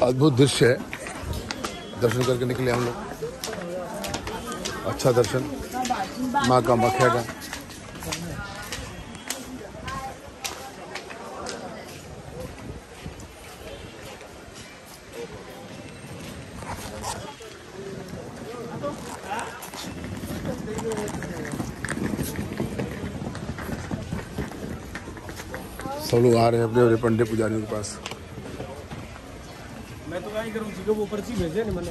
अद्भुत दृश्य है। दर्शन करके निकले हम लोग। अच्छा दर्शन। माँ का मख्या का। सब लोग आ रहे हैं अपने अपने पंडित पुजारियों के पास। मैं तो क्या ही करूँ जी वो पर्ची भेजे नहीं मैंने।